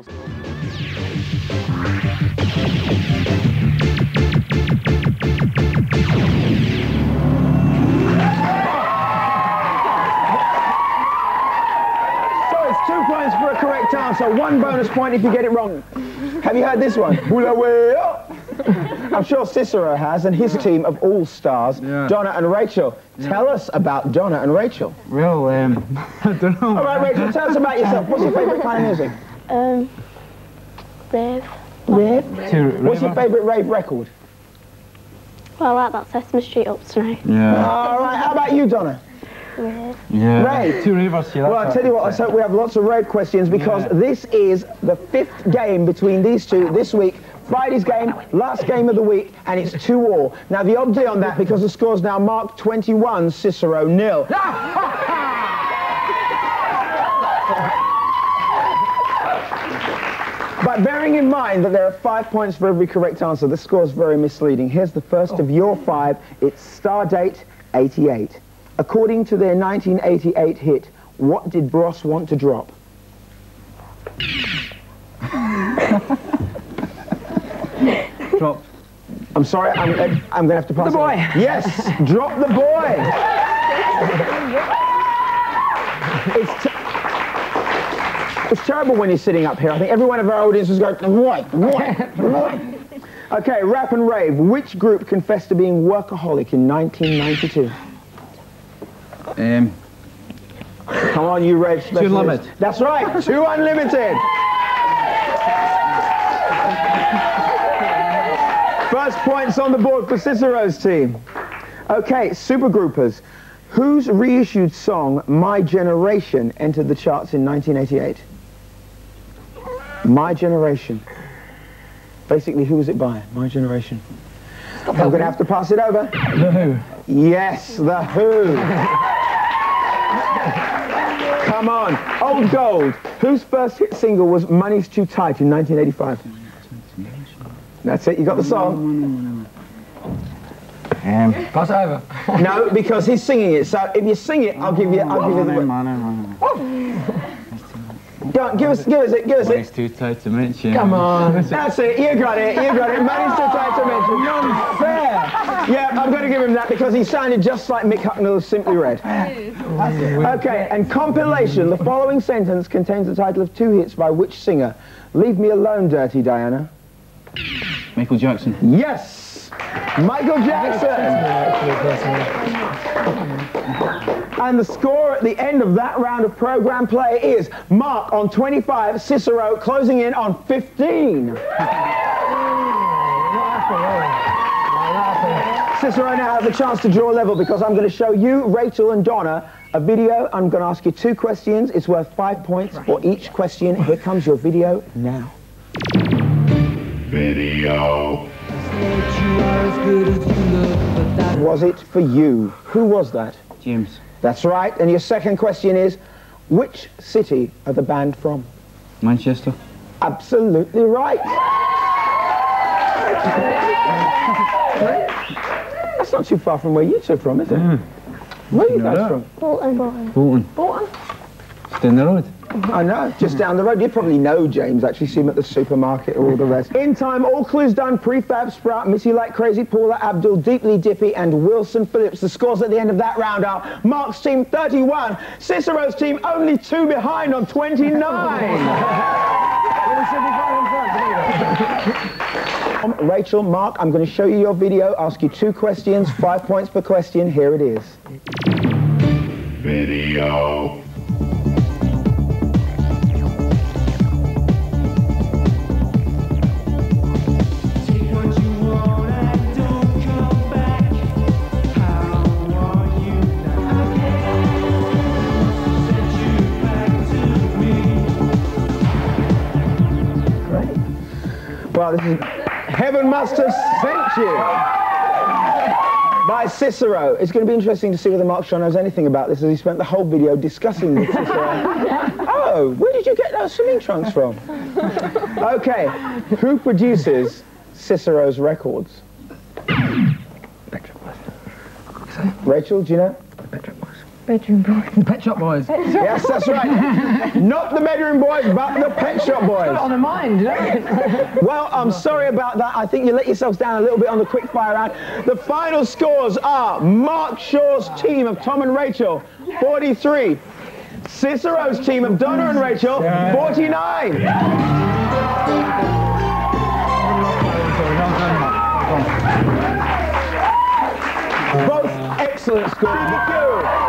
scores. So it's two points for a correct answer, one bonus point if you get it wrong. Have you heard this one? Bulawayo. I'm sure Cicero has, and his team of all stars, Yeah. Donna and Rachel. Tell us about Donna and Rachel. Well, um, I don't know. All right, Rachel, tell us about yourself. What's your favourite kind of music? Um, rave. Rave. To What's your favourite rave record? Well, I like that Sesame Street up tonight. Yeah. All right, how about you, Donna? Rave. Yeah. Rave. Two rivers, yeah. Well, I'll tell you what, let's hope we have lots of rave questions because Yeah. this is the fifth game between these two this week. Friday's game, last game of the week, and it's 2 all. Now, the odd day on that, because the score's now marked 21, Cicero nil. But bearing in mind that there are five points for every correct answer, the score is very misleading. Here's the first of your five. It's Stardate 88. According to their 1988 hit, what did Bros want to drop? Drop. I'm sorry, I'm, I'm going to have to pass The it on. boy. Yes, drop the boy. it's, t- it's terrible when you're sitting up here. I think every one of our audience is going, what, what, what? Okay, rap and rave. Which group confessed to being workaholic in 1992? Um, Come on, you rave specialist. Unlimited. That's right, Two Unlimited. First points on the board for Cicero's team. Okay, supergroupers. Whose reissued song, My Generation, entered the charts in 1988? My Generation. Basically, who was it by? My Generation. I'm going to have to pass it over. the Who. Yes, The Who. Come on. Old Gold. Whose first hit single was Money's Too Tight in 1985? That's it, you got the song? Um, pass it over. No, because he's singing it. So if you sing it, I'll give you, I'll give you the... Go on, give us, give us it, give us It's it. too tight to mention. Come on. That's it, you got it, you got it. Money's Too Tight to mention. Non-fair. Yeah, I'm going to give him that because he sounded just like Mick Hucknall of Simply Red. Okay, and compilation. The following sentence contains the title of two hits by which singer? Leave Me Alone, Dirty Diana. Michael Jackson. Yes! Michael Jackson! And the score at the end of that round of program play is Mark on 25, Cicero closing in on 15. Cicero now has a chance to draw level because I'm going to show you, Rachel and Donna, a video. I'm going to ask you two questions. It's worth five points for each question. Here comes your video now. Video. Was it for you? Who was that? James. That's right. And your second question is, which city are the band from? Manchester. Absolutely right. That's not too far from where you two are from, is it? Hmm. Where are you guys that. from? Bolton. Bolton. Bolton. Bolton. It's down the road. I know, just down the road. You probably know James, actually see him at the supermarket or all the rest. In time, all clues done. Prefab, Sprout, Miss You Like Crazy, Paula, Abdul, Deeply Dippy, and Wilson Phillips. The scores at the end of that round are Mark's team 31, Cicero's team only two behind on 29. Um, Rachel, Mark, I'm going to show you your video, ask you two questions, five points per question. Here it is. Video. This is Heaven Must Have Sent You by Cicero. It's going to be interesting to see whether Mark Shaw knows anything about this as he spent the whole video discussing with Cicero. oh, where did you get those swimming trunks from? okay, who produces Cicero's records? Rachel, do you know? Bedroom boys. Pet Shop Boys. Yes, that's right. Not the bedroom boys, but the pet shop boys. On the mind, you know? Well, I'm sorry about that. I think you let yourselves down a little bit on the quick fire round. The final scores are Mark Shaw's team of Tom and Rachel, 43. Cicero's team of Donna and Rachel, 49. Both excellent scores. Thank you.